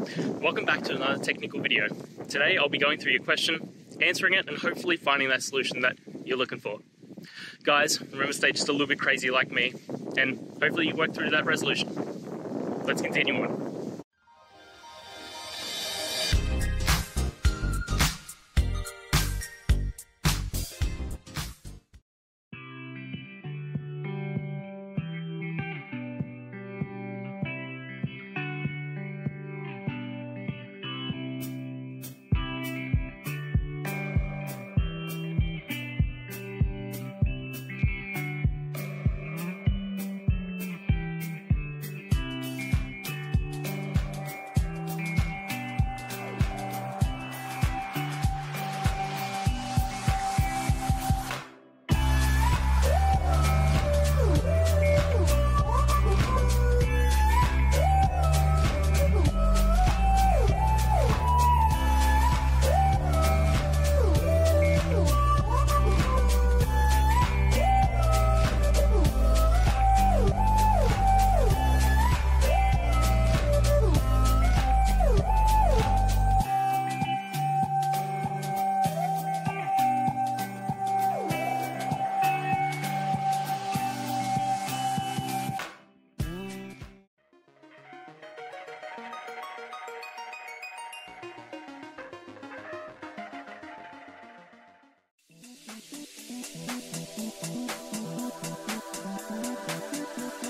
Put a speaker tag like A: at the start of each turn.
A: Welcome back to another technical video. Today I'll be going through your question, answering it, and hopefully finding that solution that you're looking for. Guys, remember stay just a little bit crazy like me, and hopefully you work through that resolution. Let's continue on. Thank you.